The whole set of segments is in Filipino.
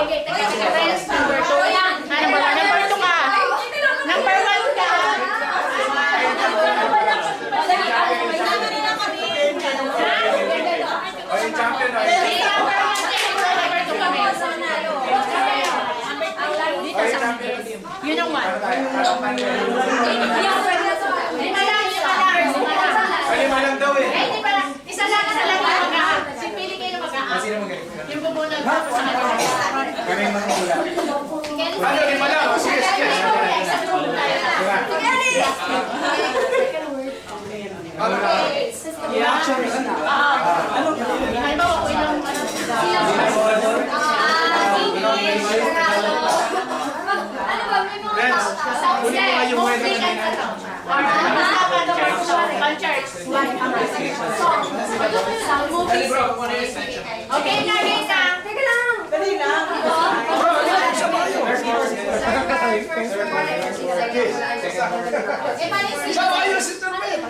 Okay, teka, teka. Reference number 2. Ano ba? Number 2 ka. Number 1 ka. Ay, champion na. Yun ang one. Lima lang, lima lang. Lima lang daw. Yung bubunod ko sa kanila. Kami yung mga hula. Ano, lima lang. O, Sige, sige. Diba? Ano na? Halimbawa po ilang ano. Friends, huli mo nga yung weather. Dali bro, kung ano yung extension. Okay na, game na. Teka lang. Eh, paano yung Siya kayo, Sister Mel.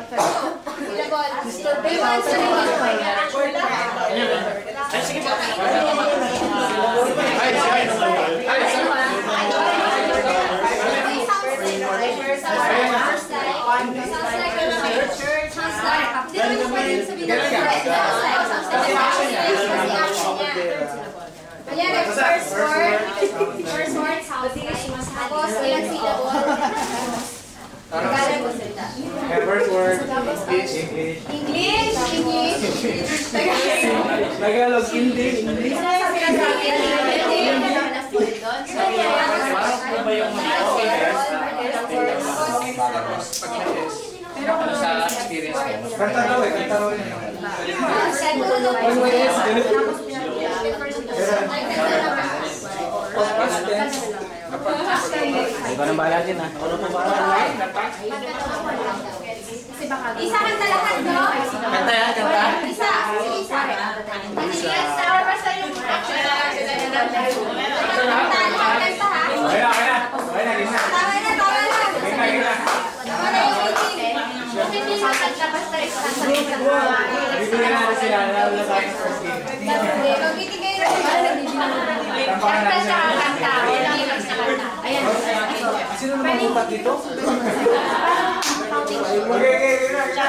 Ay, ay, ay, ay, Ayan, first word. First word, tapos ilang syllable. Tagalog salita. First word, English, English. English, English, Tagalog. Hindi, English. Ano sa experience mo? Kanta daw eh, kanta Past tense. Iba nang bahala din ah. Ano po ba? Isa kang lahat, no? Kanta yan, kanta. Isa, isa. Isa, basta yung action na kanta ha? Okay na, okay na. Okay na, kanta, isa. Sino naman bukat dito? Okay, okay, na.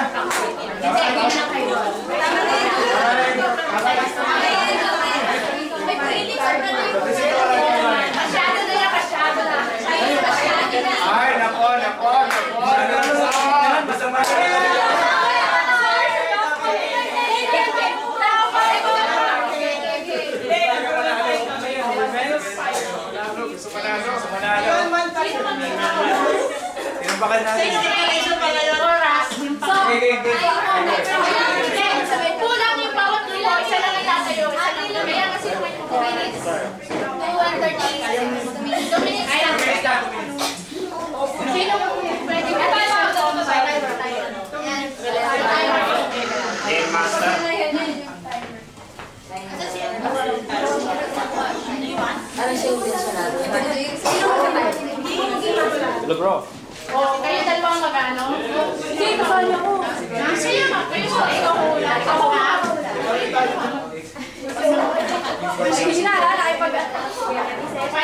Hindi, hindi na kayo. Tama na yun. May pili ka na Masyado na yan, masyado na. Masyado na. Ay, nako, nako, nako. Basta marami. Gusto manalo, gusto manalo. Tinampakan natin.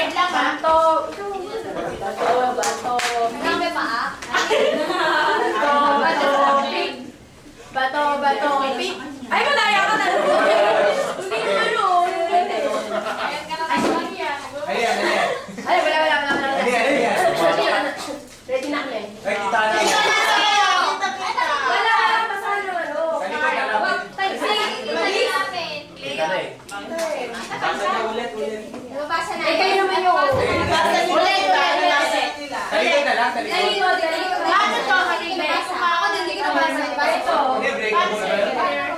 Five lang ha? Bato. Bato, bato. Grabe pa, ah. Bato, bato, pig. Bato, bato, pig. Dali mo, dali mo. Paano to? Ako din, hindi ko nabasa. Ito. Mo.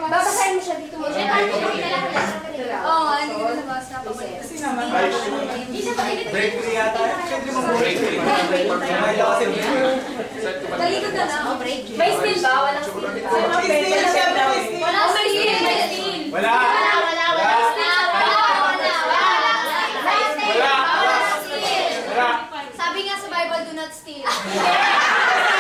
Babasahin mo siya dito mo. Oo, hindi ko nabasa. Pwede mo break free. Kasi break. Talikod na lang. May still ba? Wala. Not steal.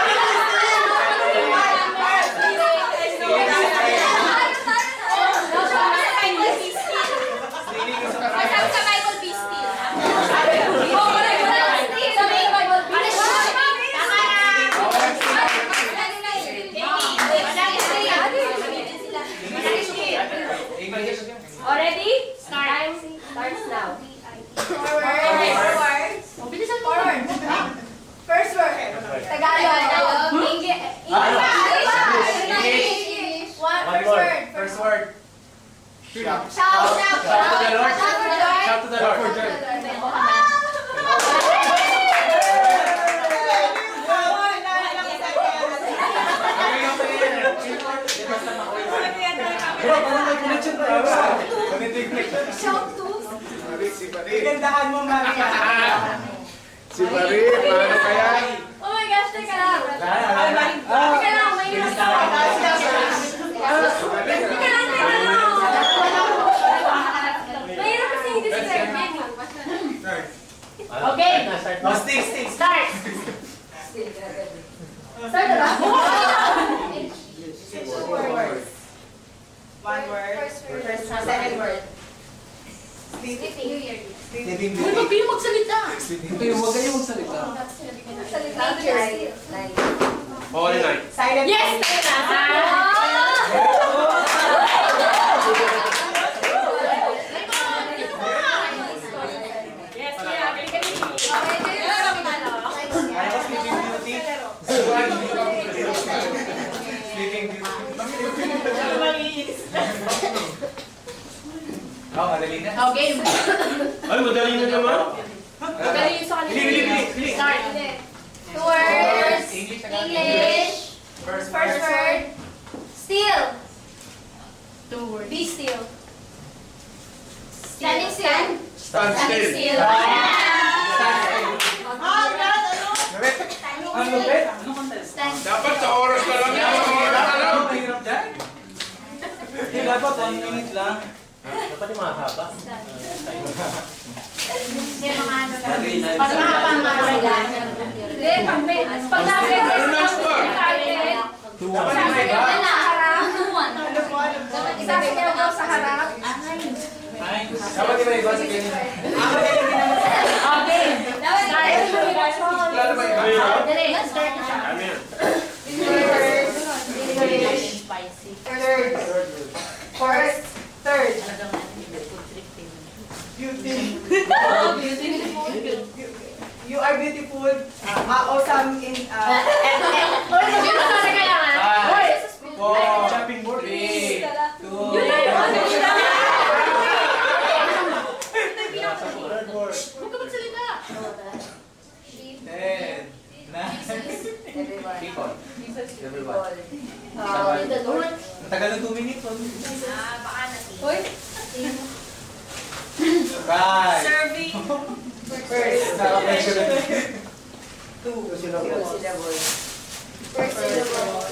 Shout to the Lord. Shout to the Lord. Shout to? Mo, Maria. si Parit, paano kaya? Okay. Oh, stick, stick. Start. Start na ba? One word. First word. First, second word. Sleeping. New Year. Sleeping Uy, wag kayo magsalita. Huwag kayo magsalita. Nature. Holy night. Silent. Yes! Yes, yeah. Galing ka din. Kaya ko sleeping beauty. Sleeping beauty. Oh, madali na. Oh, game. Ay, madali na naman. Galing yung sa kanila. Bili, bili, bili, bili. Start. Two words. English. English. First First word. Still. Two words. Be still. Standing still. Stand Standing still. still. Ang lupit. Stand Dapat sa oras na lang yan. Mga oras na lang. Dapat one minute lang. Dapat yung mahaba. Hindi, mga ano lang. Pag mahaba mga. Hindi, pag may... Pag sabi? Dapat yung may iba. Wala, harap. Sabi niya daw sa harap. Dapat yung may iba sa. Okay. Dapat ba start na siya. Yan? English. Third. First. Third. Beauty. You are beautiful. Uh, awesome in... Uh, sabi kailangan. Uy, four, jumping board. Three, two, na na? Huwag ka magsalita. ten, nine. People. Everyone. the Lord. Ang tagal ng two minutes. oh. Uy. Five. Serving. First. Two. First syllable.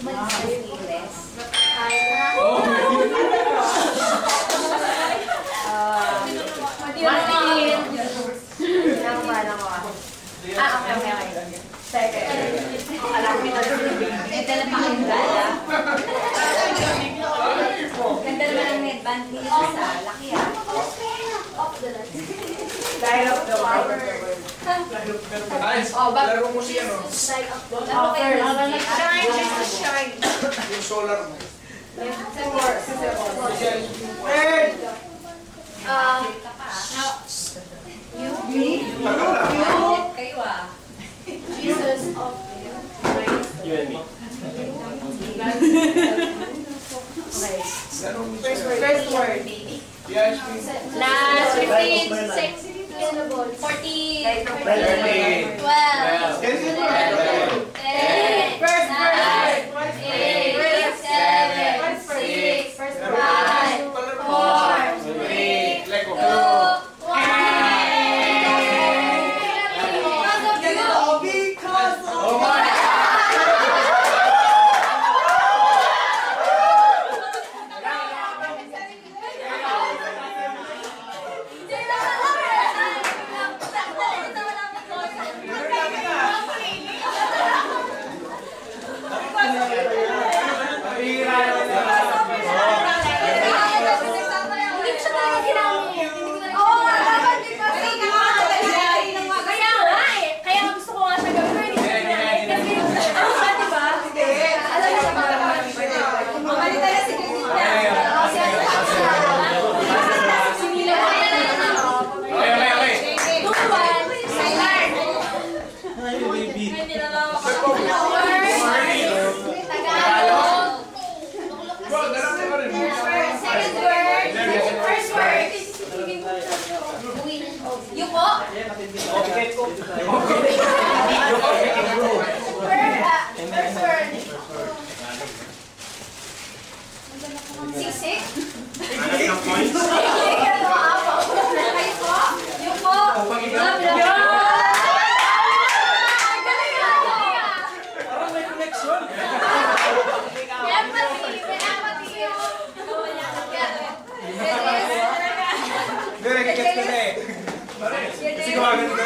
Martin. Ah, okay, okay, okay. Second. Alam ko na Ito lang pakinggan. Ganda niya sa laki. Line of the word. Ay, Oh, bak- laro mo siya, no? First. Shine, just shine. Yung solar mo. Third. Um, Tagal lang. kayo ah. Jesus of You and me. First word. First Last 15, 16, 14, 15, 12. 12. 12. 12. 12. 12. 12. 12. 12. 12. 12. 12. 12. 12. 12. 12. 12. 12. 12. 12. 12. 12. 12. 12. 12. 12. 12. 12. 12. 12. 12. 12. 12. 12. 12. 12. 12. 12. 12. 12. 12. 12. 12. 12. 12. 12. 12. 12. 12. 12. 12. 12. 12. 12. 12. 12. 12. 12. 12. 12. 12. 12. 12. 12. 12. 12. 12. 12. 12. 12. 12. 12. 12. 12. 12. 12. 12. 12. 12. 12. 12. 12. 12. 12. 12. 12. 12. 12. 12. 12. 12. 12. 12. 12. 12. 12. 12. 12. 12. 12. 12. 12. 12. 12. 12. 12. 12. 12. 12. 12. 12. 12. 12. 12. 12. 12. 12. 12. 12. 12. 12. 12. 12. 12. 12. Sisig? Ano, apo? Kayo po? Yung po? Galing nga, galing nga. Parang may connection. May empathy, may empathy yun. It is. Hindi, nagigets ko na eh. Kasi gumagan ko na.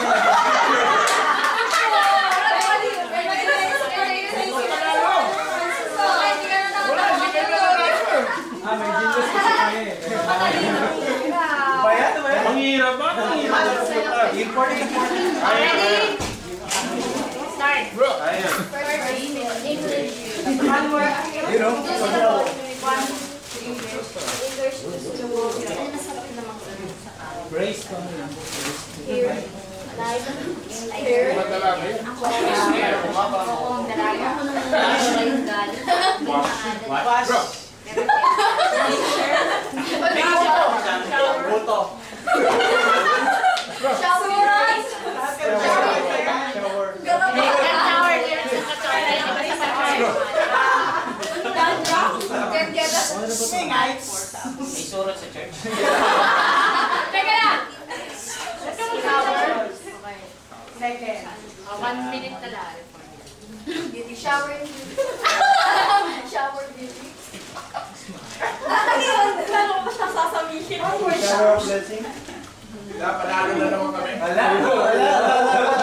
Ah, may genius kasi kami eh. Bayan, bayan. Ang hirap ba? Ang hirap. Import, import. Ready? Start. Bro, ayun. English. You know? One, two, English is to Ano masarap naman Brace ko na. May surot sa church. Teka lang. Shower. Ah, One minute na lang. Beauty shower and beauty. Shower beauty. Ano ba siya sasabihin? Shower blessing. Panalo na naman kami. Wala. Wala. Yan?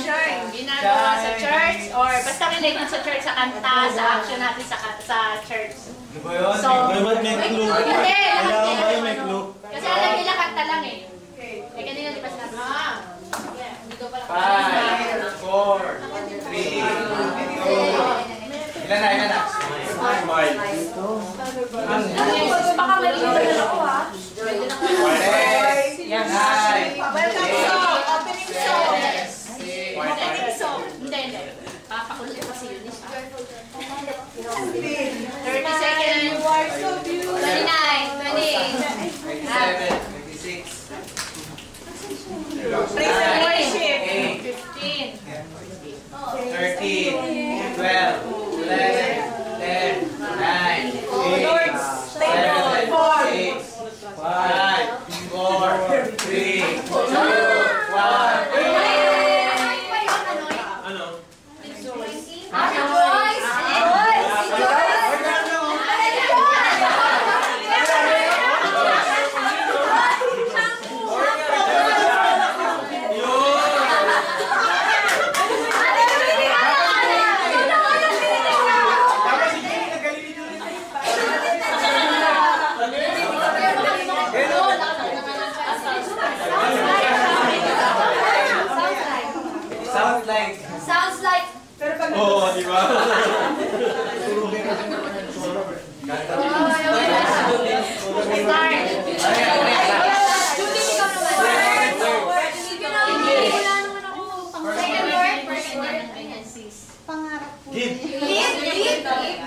Shine. Ginagawa sa church or basta related sa church, sa kanta, sa action natin sa sa church. Ano ba yun? So, May ba't may clue? Hindi, Kailangan ba yung may ano. clue? Kasi alam nila kanta lang eh. Eh, kanina di ba sinabi? Ah, yeah, hindi ko pala. Five, four, three, two. Ilan na, ilan na? Smile. Baka may email ako ha. Pwede Oo, di ba? Wala naman ako. Second word. First word. Give. Lead, lead, lead.